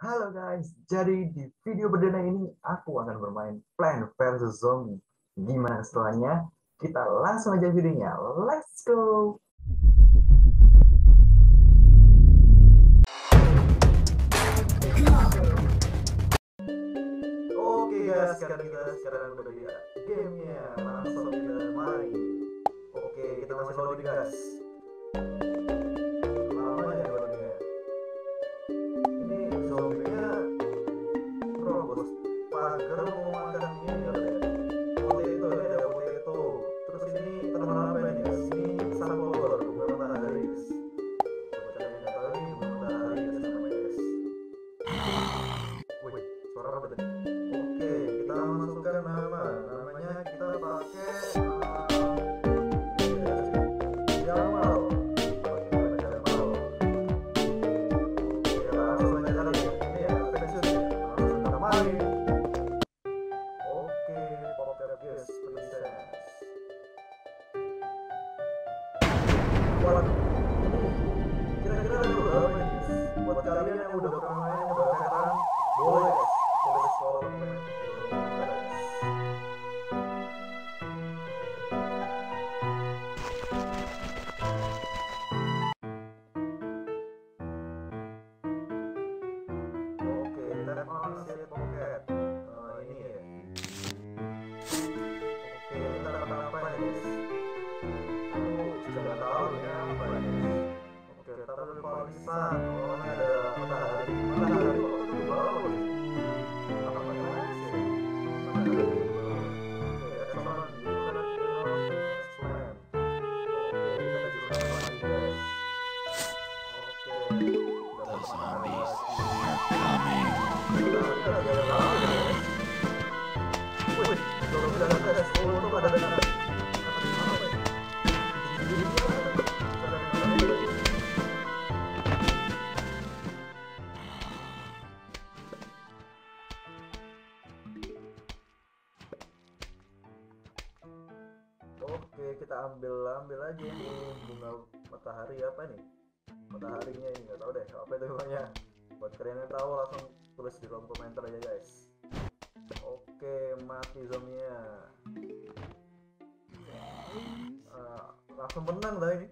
Halo guys, jadi di video perdana ini aku akan bermain Plant vs Zombie. Gimana setelahnya? Kita langsung aja videonya. Let's go! Oke guys, sekarang kita sekarang lihat gamenya. Langsung kita main. Oke, kita masih loading guys. Kalian yang udah Oke, kita ambil ambil aja ini bunga matahari apa nih? Mataharinya ini nggak tahu deh apa itu namanya. Buat kalian yang tahu langsung tulis di kolom komentar aja guys. Oke, mati zombie-nya. Eh, langsung menang dah ini.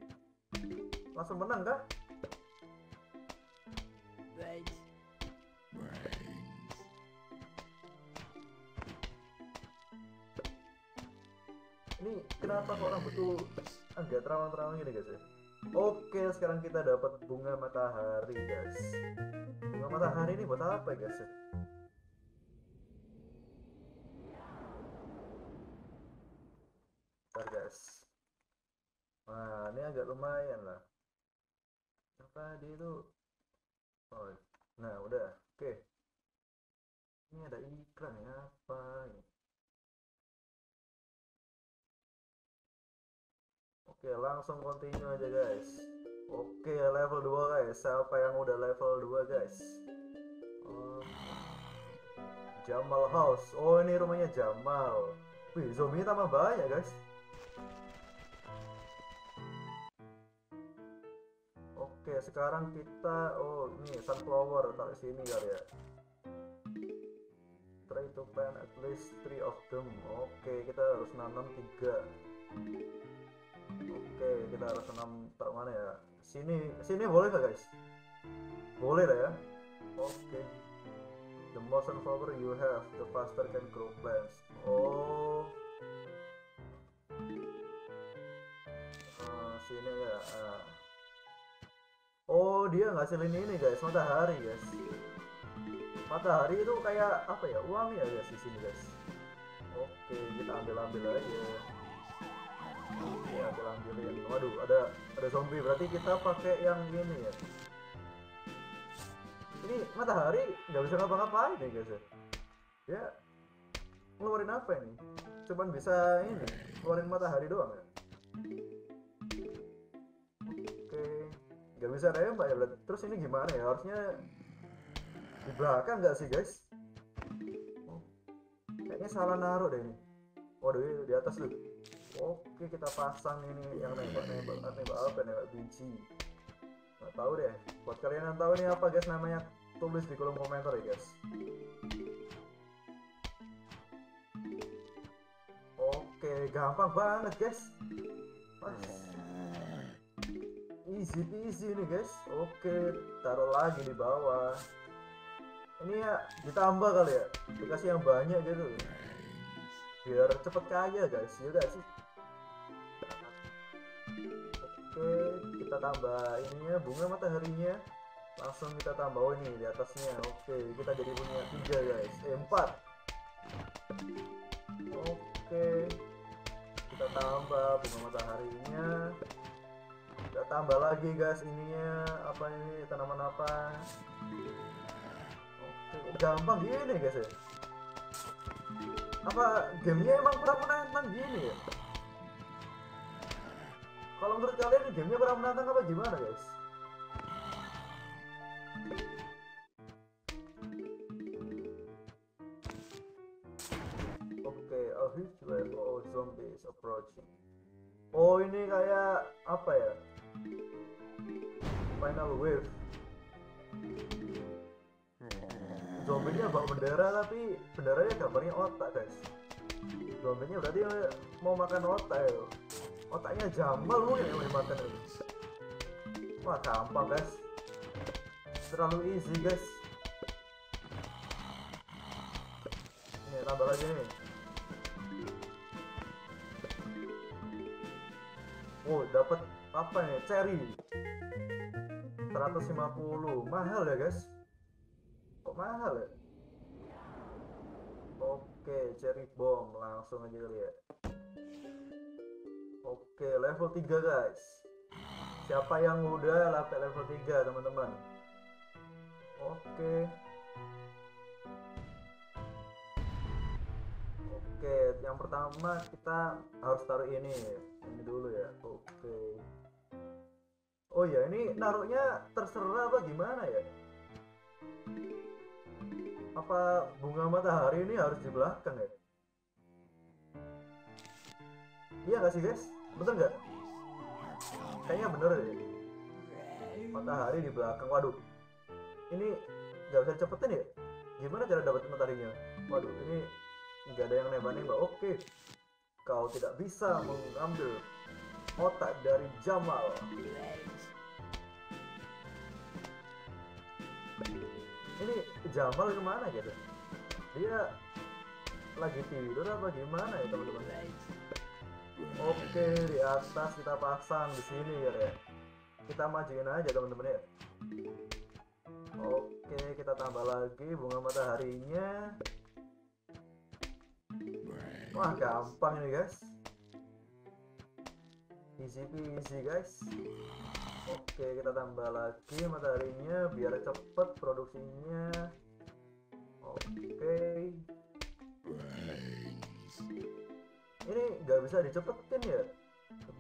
Langsung menang kah? Ini kenapa kok orang betul agak terawang-terawang gini guys ya? Oke, sekarang kita dapat bunga matahari guys. Bunga matahari ini buat apa guys? Bentar guys. Nah, ini agak lumayan lah. Apa dia itu? Oh, nah udah. Oke. Ini ada iklan ya apa ini? Oke, langsung continue aja guys. Oke, level 2 guys. Siapa yang udah level 2 guys? Oh, Jamal House. Oh, ini rumahnya Jamal. Wih, zombie tambah banyak guys. Oke, sekarang kita oh ini sunflower taruh sini kali ya. Try to plant at least three of them. Oke, kita harus nanam tiga. Oke, kita harus nanam taruh mana ya? Sini, sini boleh nggak guys? Boleh lah ya. Oke. The more sunflower you have, the faster can grow plants. Oh. Ah, sini ya. ah. Oh, dia ngasilin ini guys, matahari guys. Matahari itu kayak apa ya? Uang ya guys di sini guys. Oke, kita ambil-ambil aja. Ambil ambilin. Waduh, ada ada zombie. Berarti kita pakai yang ini ya. Ini matahari nggak bisa ngapa-ngapain ya guys ya. Ya, ngeluarin apa ini? Cuman bisa ini, ngeluarin matahari doang ya. Oke, nggak bisa nembak ya. Terus ini gimana ya? Harusnya di belakang nggak sih guys? Oh, kayaknya salah naruh deh ini. Waduh, di atas tuh. Oke, kita pasang ini yang nembak-nembak, nembak apa? Nembak biji. Nggak tahu deh. Buat kalian yang tahu ini apa guys namanya tulis di kolom komentar ya guys oke gampang banget guys Pas. easy peasy nih guys oke taruh lagi di bawah ini ya ditambah kali ya dikasih yang banyak gitu biar cepet kaya guys ya sih tambah ininya bunga mataharinya. Langsung kita tambah oh ini di atasnya. Oke kita jadi punya tiga guys. Eh empat. Oke. Kita tambah bunga mataharinya. Kita tambah lagi guys ininya. Apa ini? Tanaman apa? Oke gampang gini guys ya. Apa gamenya emang kurang menantang gini ya kalau menurut kalian ini gamenya kurang menantang apa gimana guys Oke, a huge wave of zombies approaching. Oh ini kayak apa ya? Final wave. Zombinya bawa bendera tapi benderanya gambarnya otak guys. Zombinya berarti mau makan otak ya. Otaknya Jamal mungkin yang dimakan itu. Wah gampang guys. Terlalu easy guys. Ini tambah lagi nih. Oh, dapat apa nih? Cherry. 150. Mahal ya, guys? Kok mahal ya? Oke, cherry bomb langsung aja kali ya. Oke, level 3, guys. Siapa yang udah sampai level 3, teman-teman? Oke. Oke, yang pertama kita harus taruh ini. Ini dulu ya. Oke. Oh ya, ini naruhnya terserah apa gimana ya? Apa bunga matahari ini harus di belakang ya? Iya nggak sih guys? Bener nggak? Kayaknya bener deh. Matahari di belakang. Waduh. Ini nggak bisa dicepetin ya? Gimana cara dapetin mataharinya? Waduh, ini nggak ada yang nembak-nembak. Oke, kau tidak bisa mengambil otak dari Jamal. Ini Jamal ke mana gitu? Dia lagi tidur apa gimana ya teman-teman? Oke, di atas kita pasang di sini ya. ya. Kita majuin aja teman-teman ya. Oke, kita tambah lagi bunga mataharinya. Wah, gampang ini, guys. Easy peasy, guys. Oke, kita tambah lagi mataharinya biar cepet produksinya. Oke. Ini nggak bisa dicepetin ya?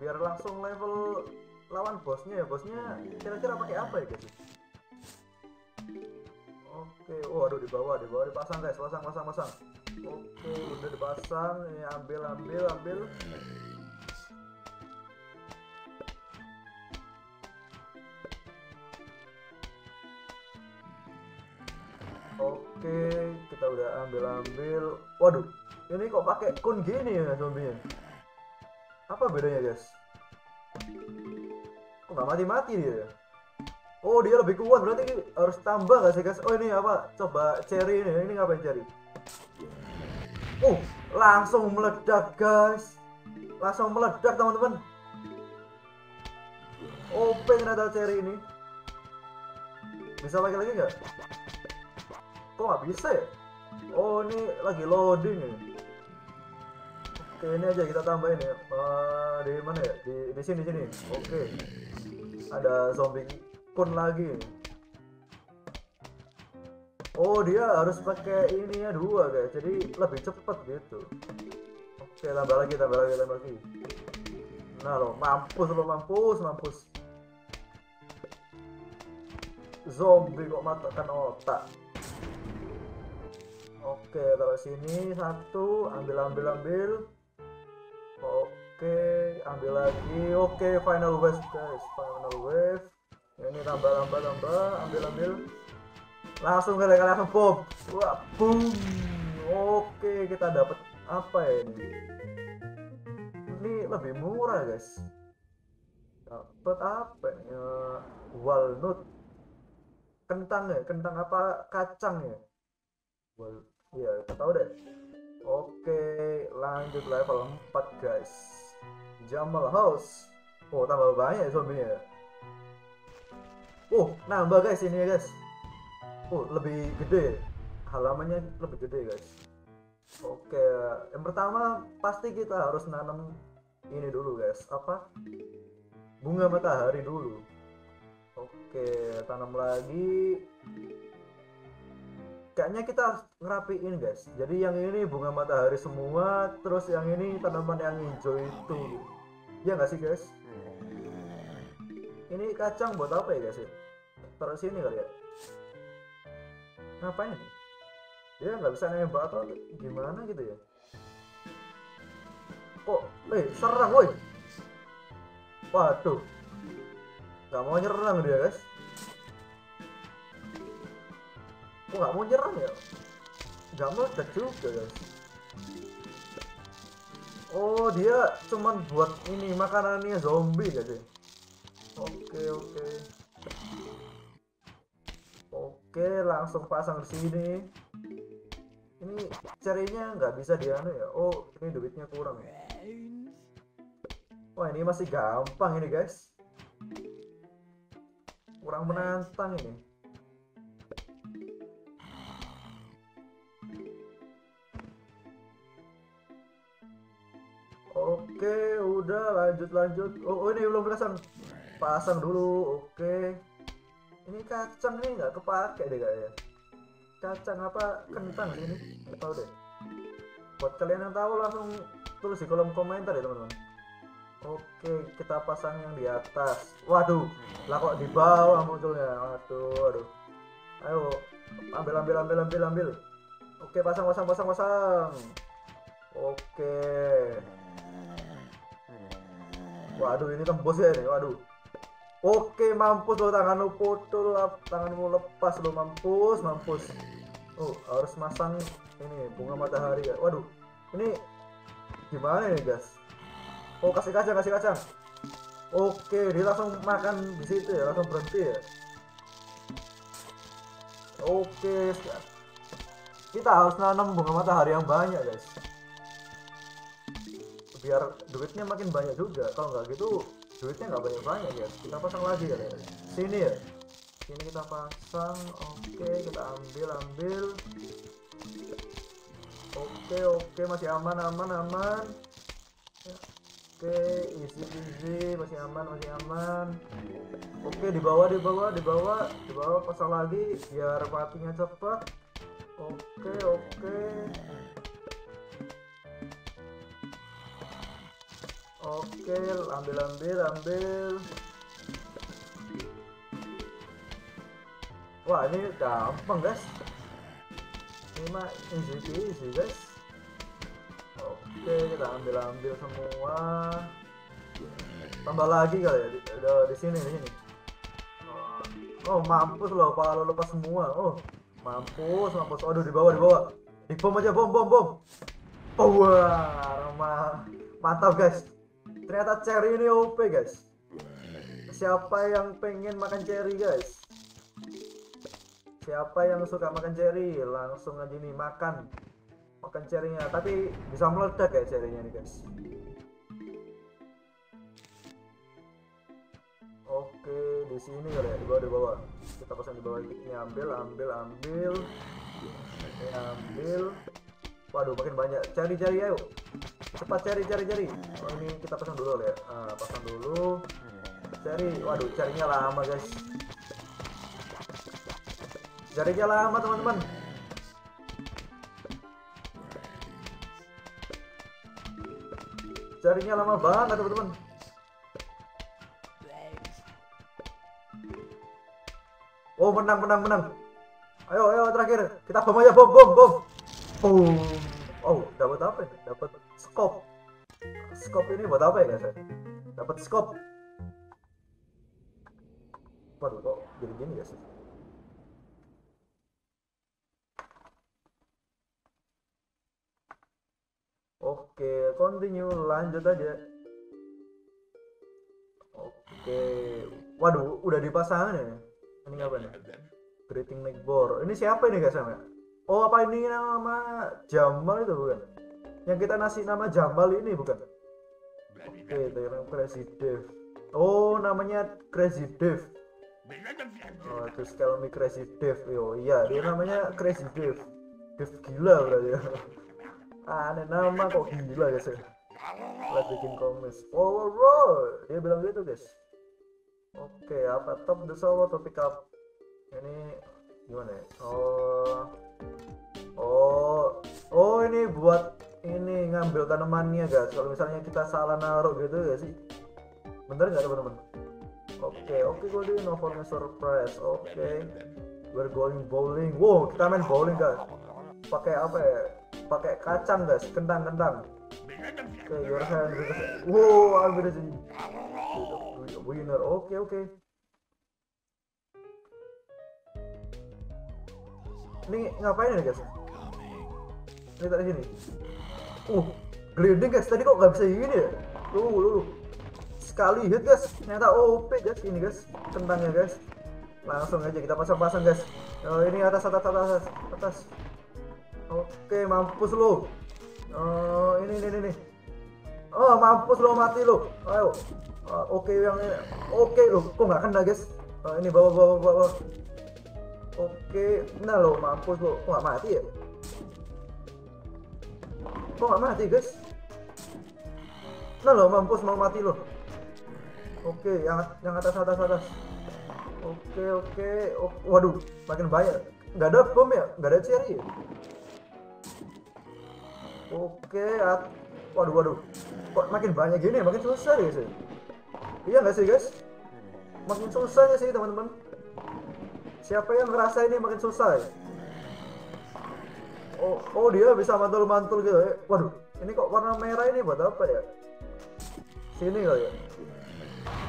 Biar langsung level lawan bosnya ya. Bosnya kira-kira pakai apa ya, guys? Oke, oh aduh di bawah, di bawah dipasang guys, pasang, pasang, pasang. Oke, udah dipasang, ini ambil, ambil, ambil. Oke, kita udah ambil, ambil. Waduh, ini kok pakai kun gini ya zombinya? Apa bedanya guys? Kok nggak mati-mati dia? Oh dia lebih kuat berarti harus tambah gak sih guys? Oh ini apa? Coba cherry ini, ini ngapain cherry? Oh langsung meledak guys, langsung meledak teman-teman. OP ternyata cherry ini. Bisa lagi lagi nggak? Kok nggak bisa ya? Oh ini lagi loading ya. Oke ini aja kita tambahin ya. Uh, di mana ya? Di di sini sini. Oke. Ada zombie kun lagi. Oh dia harus pakai ini ya dua guys, jadi lebih cepat gitu. Oke tambah lagi, tambah lagi, tambah lagi. Nah lo mampus lo mampus mampus. Zombie kok matakan otak. Oke taruh sini satu, ambil ambil ambil. Oke ambil lagi. Oke final wave guys, final wave. Ini tambah tambah tambah. Ambil ambil. Langsung kali langsung bom wah boom. Oke kita dapat apa ya ini? Ini lebih murah guys. Dapat apa ya? Walnut. Kentang ya? Kentang apa kacang ya? Wal kita tahu deh. Oke lanjut level 4 guys Jamal House. Oh tambah banyak zombie ya? Oh nambah guys ini ya guys. Oh lebih gede. Halamannya lebih gede guys. Oke yang pertama pasti kita harus nanam ini dulu guys. Apa? Bunga matahari dulu. Oke tanam lagi. Kayaknya kita ngerapiin guys. Jadi yang ini bunga matahari semua terus yang ini tanaman yang hijau itu ya nggak sih guys? Ini kacang buat apa ya guys ya? Taruh sini kali ya. Ngapain ini? Dia nggak bisa nembak atau gimana gitu ya? Kok eh serang woi. Waduh. Nggak mau nyerang dia guys. Kok nggak mau nyerang ya? Nggak meledak juga guys oh dia cuman buat ini makanannya zombie ya oke oke. Oke langsung pasang di sini. Ini carinya nggak bisa dianu ya? Oh ini duitnya kurang ya. Wah ini masih gampang ini guys. Kurang menantang ini udah lanjut lanjut. Oh, oh ini belum pasang. Pasang dulu oke. Ini kacang nih nggak kepake deh kayaknya kacang apa kentang sih ini. Nggak tahu deh. Buat kalian yang tahu langsung tulis di kolom komentar ya teman-teman. Oke kita pasang yang di atas. Waduh lah kok di bawah munculnya? Waduh waduh. Ayo ambil ambil ambil ambil ambil. Oke pasang pasang pasang pasang. Oke waduh ini tembus ya ini waduh. Oke mampus lo tangan lu putul tanganmu lepas lo mampus mampus. Oh harus masang ini bunga matahari ya. Waduh ini gimana ini guys oh kasih kacang kasih kacang. Oke dia langsung makan di situ ya langsung berhenti ya. Oke kita harus nanam bunga matahari yang banyak guys biar duitnya makin banyak juga. Kalau nggak gitu duitnya nggak banyak banyak ya. Kita pasang lagi ya sini ya. Sini kita pasang. Oke kita ambil ambil. Oke oke. Masih aman aman aman. Oke easy easy. Masih aman masih aman. Oke di bawah di bawah di bawah. Di bawah pasang lagi biar matinya cepat. Oke oke Oke, ambil ambil ambil. Wah, ini gampang, guys. Ini mah easy easy, guys. Oke, kita ambil ambil semua. Tambah lagi kali ya di, di, di sini di sini. Oh, mampus loh, kalau lepas semua. Oh, mampus, mampus. Aduh, di bawah, di bawah. Di bom aja, bom, bom, bom. Oh, wah, ma mantap guys ternyata cherry ini OP guys. Siapa yang pengen makan cherry guys? Siapa yang suka makan cherry? Langsung aja nih makan. Makan cherrynya. Tapi bisa meledak ya cherrynya nih guys. Oke di sini kali ya di bawah di bawah. Kita pasang di bawah ini. Ambil ambil ambil. Ini ambil. Waduh makin banyak. Cari cari ayo cepat cari cari cari oh ini kita pasang dulu ya ah, pasang dulu. Cari waduh carinya lama guys. Carinya lama teman-teman. Carinya lama banget teman-teman. Oh menang menang menang. Ayo ayo terakhir. Kita bom aja bom bom bom. Boom oh dapat apa ya? dapat scope. Scope ini buat apa ya guys? Dapat scope. Waduh kok jadi gini ya, guys oke continue. Lanjut aja. Oke. Waduh udah dipasang ya? Ini ngapain? Ya? greeting neighbor. ini siapa ini guys ya? Oh apa ini nama Jamal itu bukan? Yang kita nasi nama Jamal ini bukan? Oke itu yang Crazy Dave oh namanya Crazy Dave oh itu Scale Me Crazy Dave yo iya dia namanya Crazy Dave Dave gila berarti. Aneh nama kok gila guys ya. Let's bikin komis oh, oh dia bilang gitu guys. Oke apa top the solo topik up. Ini gimana ya? Oh oh oh ini buat ini ngambil tanamannya guys. Kalau misalnya kita salah naruh gitu ya sih? Bener nggak teman-teman? Oke oke gue di no for surprise. Oke. We're going bowling. Wow kita main bowling guys. Pakai apa ya? Pakai kacang guys. Kentang kentang oke your hand. Wow I'm gonna winner. Oke oke ini ngapain ini guys? Ini tadi sini. Uh gliding guys. Tadi kok nggak bisa gini ya? Lu lu. Lu sekali hit guys. Ternyata OP guys. Ini guys. Kentangnya guys. Langsung aja kita pasang-pasang guys. Oh, ini atas atas atas atas, atas. oke mampus lu. Oh ini ini ini oh mampus lo mati lo ayo. Oh, oke yang ini. Oke lo kok nggak kena guys? Oh, ini bawa bawa bawa Oke, nah lo mampus lo, kok gak mati ya? Kok gak mati guys? Nah lo mampus mau mati lo. Oke, yang yang atas atas atas. Oke oke, oh, waduh, makin banyak. Gak ada bom ya? Gak ada cherry ya? Oke, at waduh waduh, kok makin banyak gini? Makin susah ya sih. Iya nggak sih guys? Makin susah ya sih teman-teman. Siapa yang ngerasa ini makin susah ya? Oh, oh dia bisa mantul-mantul gitu ya. Waduh, ini kok warna merah ini buat apa ya? Sini kali ya.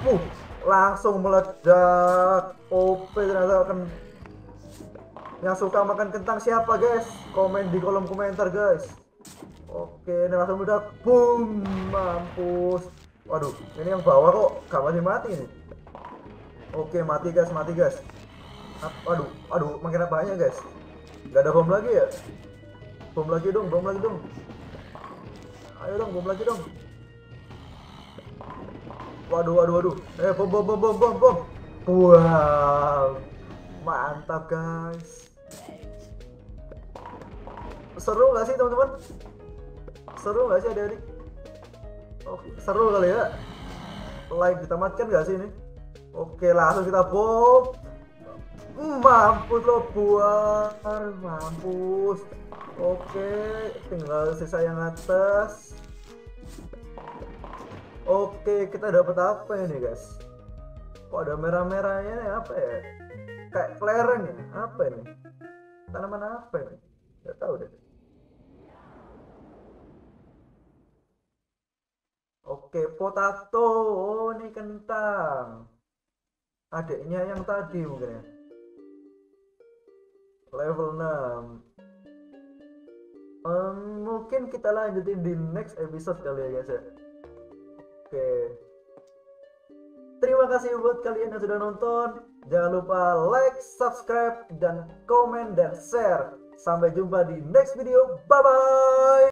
Uh, langsung meledak. OP ternyata kan yang suka makan kentang siapa guys? Komen di kolom komentar guys. Oke, ini langsung meledak. Boom, mampus. Waduh, ini yang bawah kok gak mati mati nih. Oke, mati guys, mati guys aduh aduh makin banyak guys? Nggak ada bom lagi ya? Bom lagi dong bom lagi dong. Ayo dong bom lagi dong. Waduh waduh waduh. Eh bom bom bom bom bom bom. Wow. Mantap guys. Seru gak sih teman-teman? Seru gak sih adik-adik? Oh, seru kali ya. Like ditamatkan gak sih ini? Oke langsung kita bom mampus lo buar mampus. Oke tinggal sisa yang atas. Oke kita dapat apa ini guys? Kok ada merah-merahnya nih apa ya? Kayak kelereng ya apa ini? Tanaman apa ini? Nggak tahu deh. Oke potato. Oh ini kentang. Adiknya yang tadi mungkin ya level 6 um, mungkin kita lanjutin di next episode kali ya guys ya. Oke. Terima kasih buat kalian yang sudah nonton. Jangan lupa like subscribe dan komen dan share. Sampai jumpa di next video. Bye bye